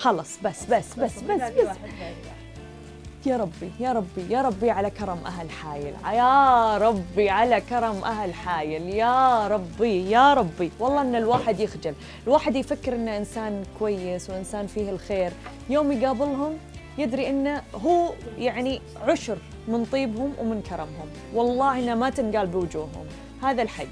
خلص بس بس بس بس, بس. يا ربي يا ربي يا ربي على كرم أهل حايل. يا ربي على كرم أهل حايل. يا ربي يا ربي. والله أن الواحد يخجل. الواحد يفكر أنه إنسان كويس وإنسان فيه الخير. يوم يقابلهم يدري أنه هو يعني عشر من طيبهم ومن كرمهم. والله أنها ما تنقال بوجوههم. هذا الحق.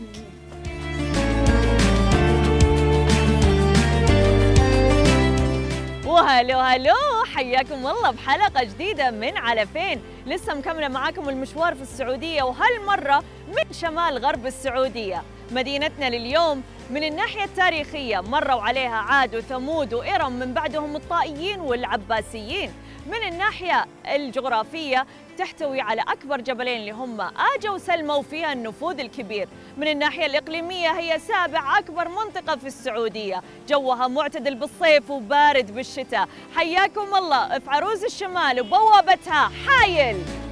وهلو هلو حياكم الله بحلقة جديدة من على فين. لسه مكملة معاكم المشوار في السعودية وهالمرة من شمال غرب السعودية. مدينتنا لليوم من الناحية التاريخية مروا عليها عاد وثمود وإرم من بعدهم الطائيين والعباسيين. من الناحية الجغرافية تحتوي على أكبر جبلين اللي هم آجا وسلمى وفيها النفوذ الكبير. من الناحية الإقليمية هي سابع أكبر منطقة في السعودية. جوها معتدل بالصيف وبارد بالشتاء. حياكم الله في عروس الشمال وبوابتها حايل!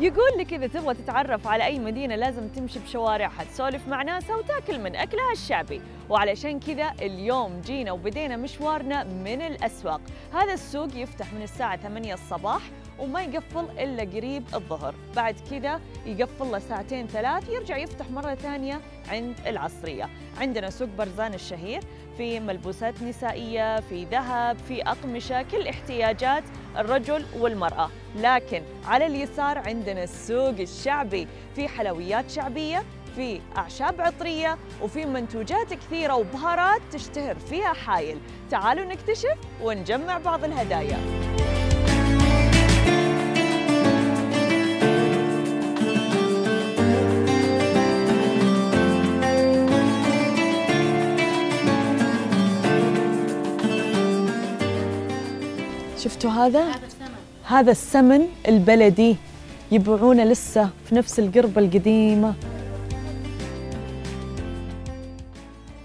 يقول لك إذا تبغى تتعرف على أي مدينة لازم تمشي بشوارعها تسولف مع ناسها وتاكل من أكلها الشعبي. وعلشان كذا اليوم جينا وبدينا مشوارنا من الأسواق. هذا السوق يفتح من الساعة 8 الصباح وما يقفل إلا قريب الظهر. بعد كذا يقفل له ساعتين ثلاث يرجع يفتح مرة ثانية عند العصرية. عندنا سوق برزان الشهير في ملبوسات نسائية في ذهب في أقمشة كل احتياجات الرجل والمرأة. لكن على اليسار عندنا السوق الشعبي. في حلويات شعبية في أعشاب عطرية وفي منتوجات كثيرة وبهارات تشتهر فيها حايل. تعالوا نكتشف ونجمع بعض الهدايا. شفتوا هذا؟ هذا السمن البلدي. يبيعونه لسه في نفس القربة القديمة.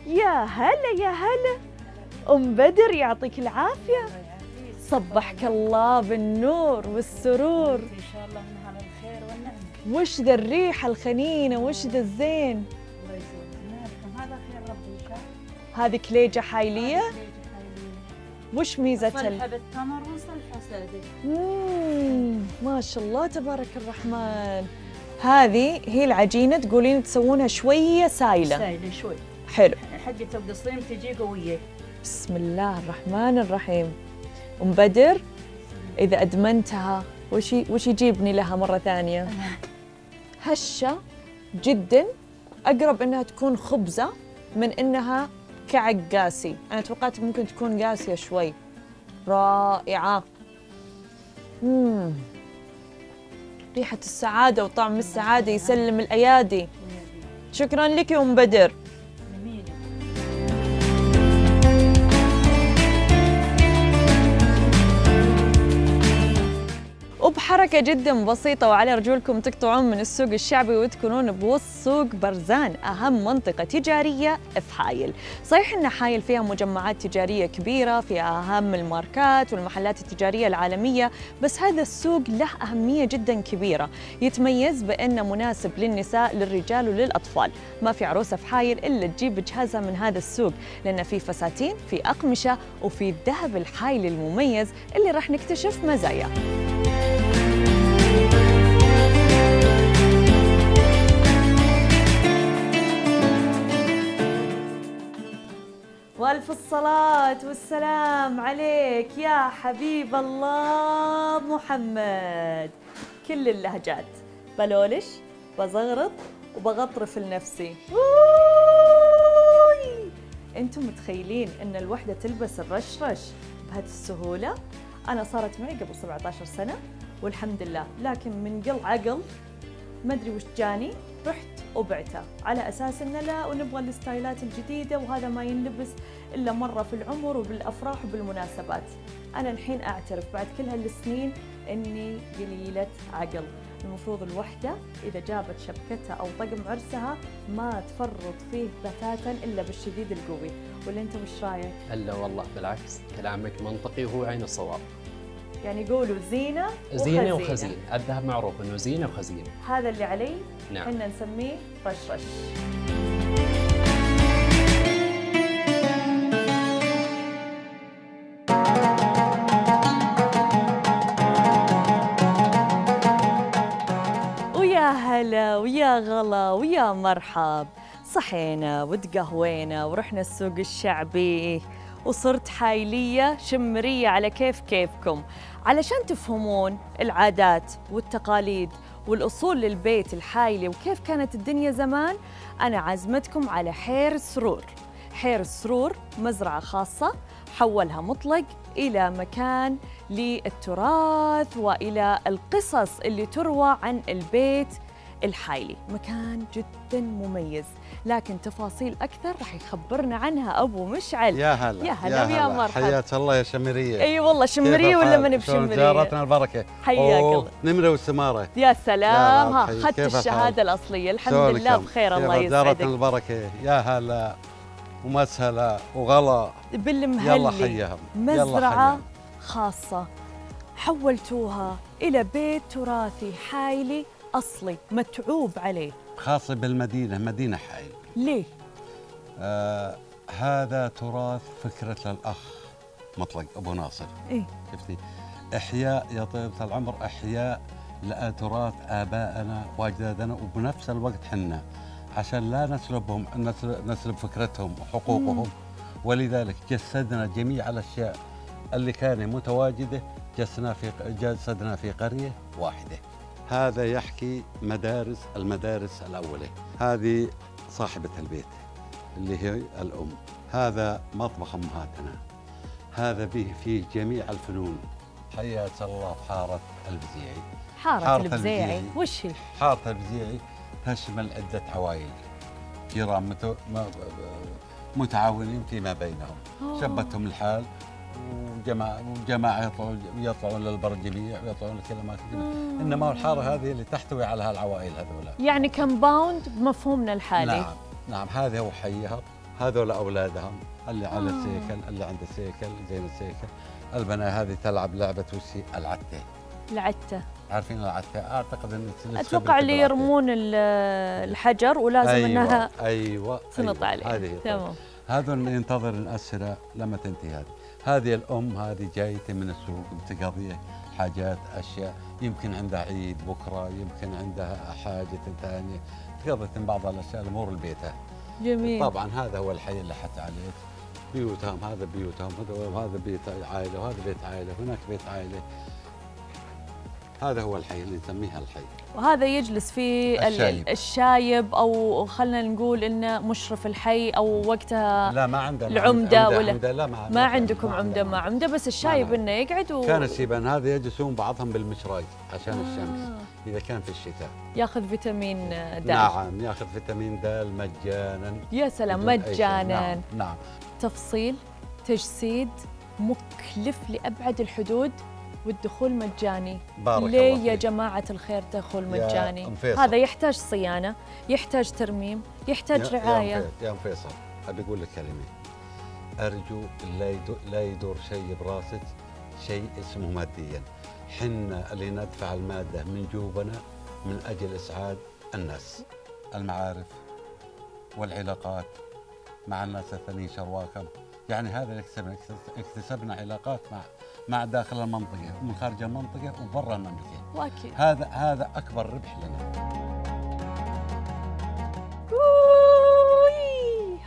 يا هلا يا هلا. أم بدر يعطيك العافية. صبحك الله بالنور والسرور. إن شاء الله من على الخير والنعمة. وش ذا الريحة الخنينة وش ذا الزين؟ الله يسلمك هذا خير ربي ان شاء هذه كليجة حايلية؟ وش ميزة؟ صلحه ال... بالتمر سادة ما شاء الله تبارك الرحمن. هذه هي العجينة تقولين تسوونها شوية سايلة. سايلة شوي. حلو. حقة القصيم تجي قوية. بسم الله الرحمن الرحيم. أم بدر إذا أدمنتها وش وش يجيبني لها مرة ثانية؟ هشة جدا. أقرب إنها تكون خبزة من إنها كعك قاسي. أنا توقعت ممكن تكون قاسية شوي. رائعة. مم. ريحة السعادة وطعم السعادة يسلم الأيادي. شكرا لك يا أم بدر. وبحركة جدا بسيطة وعلى رجولكم تقطعون من السوق الشعبي وتكونون بوسط سوق برزان أهم منطقة تجارية في حايل. صحيح أن حايل فيها مجمعات تجارية كبيرة فيها أهم الماركات والمحلات التجارية العالمية بس هذا السوق له أهمية جدا كبيرة. يتميز بأنه مناسب للنساء للرجال وللأطفال. ما في عروسة في حايل إلا تجيب جهازها من هذا السوق لأن في فساتين في أقمشة وفي الذهب الحايل المميز اللي راح نكتشف مزاياه والف الصلاة والسلام عليك يا حبيب الله محمد كل اللهجات بلولش بزغرط وبغطرف لنفسي. أنتم متخيلين ان الوحدة تلبس الرشرش بهذه السهولة؟ أنا صارت معي قبل 17 سنة والحمد لله لكن من قل عقل ما ادري وش جاني رحت وبعته على أساس إنه لا ونبغى الستايلات الجديدة وهذا ما ينلبس إلا مرة في العمر وبالأفراح وبالمناسبات. أنا الحين أعترف بعد كل هالسنين إني قليلة عقل. المفروض الوحدة إذا جابت شبكتها أو طقم عرسها ما تفرط فيه بتاتا إلا بالشديد القوي، ولا أنت وش رأيك؟ ألا والله بالعكس كلامك منطقي وهو عين الصواب يعني يقولوا زينة وخزينة زينة وخزينة. الذهب معروف أنه زينة وخزينة. هذا اللي علي. نعم. إحنا نسميه رشرش ويا هلا ويا غلا ويا مرحب. صحينا وتقهوينا ورحنا السوق الشعبي. وصرت حايلية شمرية على كيف كيفكم. علشان تفهمون العادات والتقاليد والأصول للبيت الحايلي وكيف كانت الدنيا زمان أنا عازمتكم على حير سرور. حير السرور مزرعة خاصة حولها مطلق إلى مكان للتراث وإلى القصص اللي تروى عن البيت الحايلي. مكان جدا مميز لكن تفاصيل أكثر راح يخبرنا عنها أبو مشعل. يا هلا يا هلا ويا مرحبا. حياك الله يا شمرية. إي والله كيف شمرية ولا؟ من بشمرية؟ جارتنا البركة. حياك الله. نمرة والسمارة. يا سلام. ها الحال؟ الشهادة الأصلية. الحمد؟ لله بخير الله جارتنا يسعدك. البركة. يا هلا. ومسهلا. وغلا. يلا بالمهلي. حيهم. يلا مزرعة حيهم. خاصة. حولتوها إلى بيت تراثي حايلي أصلي متعوب عليه. خاصه بالمدينة مدينة حي. ليه؟ آه هذا تراث فكرة الأخ مطلق أبو ناصر. إيه؟ شفتي؟ إحياء يا طيبة العمر إحياء لتراث ابائنا وأجدادنا وبنفس الوقت حنا عشان لا نسلبهم نسل- نسلب فكرتهم وحقوقهم. ولذلك جسدنا جميع الأشياء اللي كانت متواجدة جسنا في جسدنا في قرية واحدة. هذا يحكي مدارس المدارس الأولى. هذه صاحبة البيت اللي هي الأم. هذا مطبخ أمهاتنا. هذا به فيه جميع الفنون. حياك الله بحاره البزيعي. حارة, حارة البزيعي. البزيعي. وش هي؟ حارة البزيعي تشمل عدة عوائل جيران متعاونين فيما بينهم. آه. شبتهم الحال وجماعة يطلعون يطلعون للبر الجميع ويطلعون لكل أماكن الجميع إنما الحارة هذه اللي تحتوي على هالعوائل هذولا. يعني كمباوند بمفهومنا الحالي. نعم نعم. هذا هو حيها. هذول أولادهم اللي على آه. السيكل اللي عنده سيكل زين السيكل. البناية هذه تلعب لعبة وشي العتة. العتة. عارفين العتة؟ أعتقد أن أتوقع اللي يرمون ال- الحجر ولازم أيوة إنها أيوة تنط أيوة. عليه. هذه تمام. هذا اللي ينتظر الأسرة لما تنتهي هذه. هذه الأم هذه جاية من السوق بتقضي حاجات أشياء. يمكن عندها عيد بكرة يمكن عندها حاجة ثانية. تقضي بعض الأشياء الأمور البيتها جميل. طبعا هذا هو الحي اللي حت عليه. بيوتهم هذا بيوتهم هذا- بيت عائلة وهذا بيت عائلة هناك بيت عائلة. هذا هو الحي اللي نسميه الحي وهذا يجلس في ال- الشايب. الشايب أو خلينا نقول إنه مشرف الحي أو وقتها لا ما عندنا العمدة عمدة ولا- عمدة لا ما, ما عندكم عمدة عندنا. ما عمده بس الشايب. إنه يقعد و... كان الشيبان هذا يجلسون بعضهم بالمشراي عشان آه. الشمس إذا كان في الشتاء ياخذ فيتامين د نعم ياخذ فيتامين د مجانا يا سلام. مجانا نعم, نعم تفصيل تجسيد مكلف لأبعد الحدود والدخول مجاني. بارك ليه الله يا. جماعة الخير دخول مجاني. هذا يحتاج صيانة يحتاج ترميم يحتاج يا- رعاية. يا أم فيصل- أبي أقول لك كلمة. أرجو لا يدور, لا يدور شيء براسك شيء اسمه ماديا. حنا اللي ندفع المادة من جوبنا من أجل إسعاد الناس. المعارف والعلاقات مع الناس الثانيين شرواكم. يعني هذا اللي اكتسبنا اكتسبنا علاقات مع مع داخل المنطقة ومن خارج المنطقة وبرا المملكة. وأكيد. هذا هذا أكبر ربح لنا.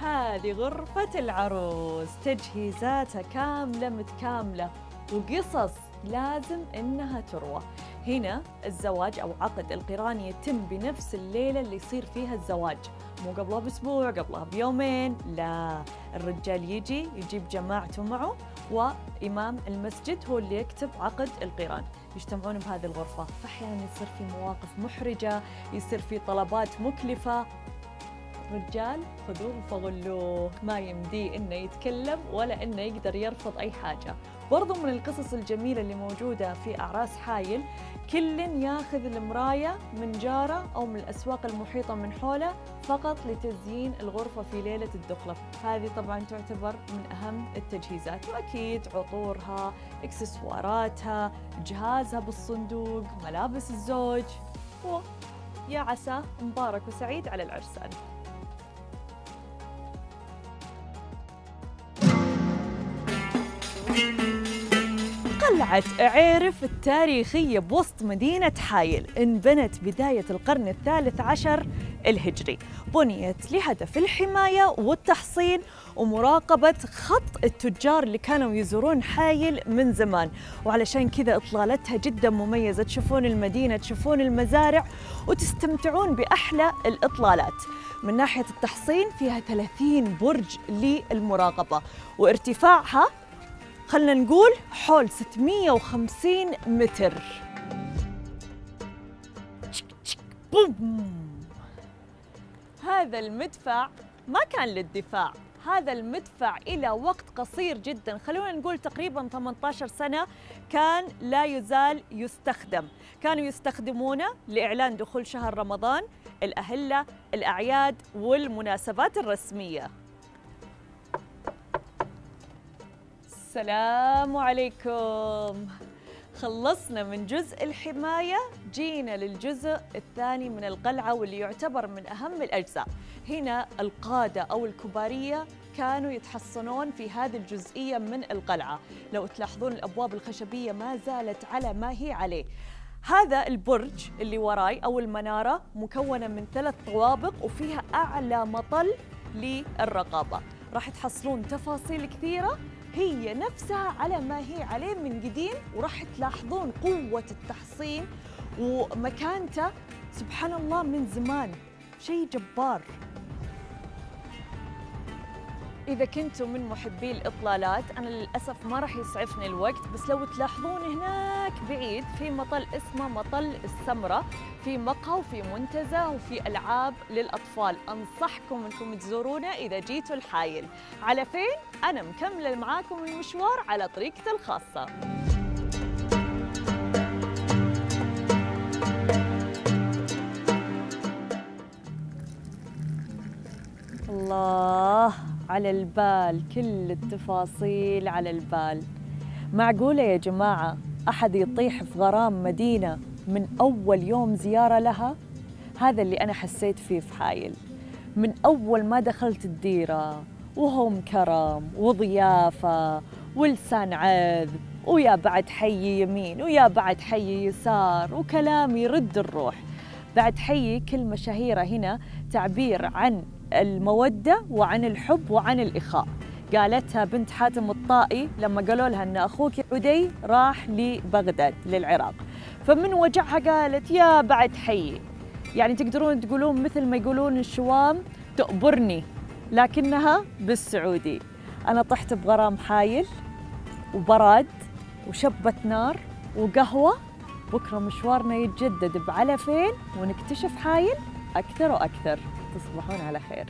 هذه غرفة العروس تجهيزاتها كاملة متكاملة وقصص لازم إنها تروى. هنا الزواج أو عقد القران يتم بنفس الليلة اللي يصير فيها الزواج. مو قبلها بأسبوع قبلها بيومين. لا الرجال يجي يجيب جماعته معه وإمام المسجد هو اللي يكتب عقد القران. يجتمعون بهذه الغرفة. فاحيانا يصير في مواقف محرجة يصير في طلبات مكلفة. رجال خذوه فغلوه ما يمديه إنه يتكلم ولا إنه يقدر يرفض أي حاجة. برضو من القصص الجميلة اللي موجودة في أعراس حايل كل ياخذ المراية من جاره أو من الأسواق المحيطة من حوله فقط لتزيين الغرفة في ليلة الدخلة. هذه طبعا تعتبر من أهم التجهيزات. وأكيد عطورها إكسسواراتها جهازها بالصندوق ملابس الزوج. ويا عسى مبارك وسعيد على العرسان. قلعة عيرف التاريخية بوسط مدينة حايل انبنت بداية القرن الثالث عشر الهجري. بنيت لهدف الحماية والتحصين ومراقبة خط التجار اللي كانوا يزورون حايل من زمان. وعلشان كذا إطلالتها جدا مميزة. تشوفون المدينة تشوفون المزارع وتستمتعون بأحلى الإطلالات. من ناحية التحصين فيها 30 برج للمراقبة. وارتفاعها خلنا نقول حول 650 متر. بوم. هذا المدفع ما كان للدفاع. هذا المدفع إلى وقت قصير جدا. خلونا نقول تقريبا 18 سنة كان لا يزال يستخدم. كانوا يستخدمونه لإعلان دخول شهر رمضان الأهلة الأعياد والمناسبات الرسمية. السلام عليكم. خلصنا من جزء الحماية جينا للجزء الثاني من القلعة واللي يعتبر من أهم الأجزاء. هنا القادة أو الكبارية كانوا يتحصنون في هذه الجزئية من القلعة. لو تلاحظون الأبواب الخشبية ما زالت على ما هي عليه. هذا البرج اللي وراي أو المنارة مكونة من ثلاث طوابق وفيها أعلى مطل للرقابة. راح تحصلون تفاصيل كثيرة هي نفسها على ما هي عليه من قديم وراح تلاحظون قوة التحصين ومكانته سبحان الله من زمان شيء جبار. إذا كنتم من محبي الإطلالات أنا للأسف ما راح يسعفني الوقت بس لو تلاحظون هناك بعيد في مطل اسمه مطل السمرة في مقهى وفي منتزه وفي ألعاب للأطفال. أنصحكم أنكم تزورونه إذا جيتوا الحايل. على فين؟ أنا مكملة معاكم المشوار على طريقتي الخاصة. الله! على البال كل التفاصيل على البال. معقولة يا جماعة؟ أحد يطيح في غرام مدينة من أول يوم زيارة لها؟ هذا اللي أنا حسيت فيه في حايل. من أول ما دخلت الديرة وهم كرم وضيافة ولسان عذب ويا بعد حي يمين ويا بعد حي يسار وكلام يرد الروح. بعد حي كلمة شهيرة هنا تعبير عن المودة وعن الحب وعن الإخاء. قالتها بنت حاتم الطائي لما قالوا لها أن أخوك عدي راح لبغداد للعراق. فمن وجعها قالت يا بعد حي. يعني تقدرون تقولون مثل ما يقولون الشوام تؤبرني لكنها بالسعودي. أنا طحت بغرام حايل وبراد وشبة نار وقهوة. بكرة مشوارنا يتجدد بعلى فين ونكتشف حايل أكثر وأكثر. تصبحون على خير.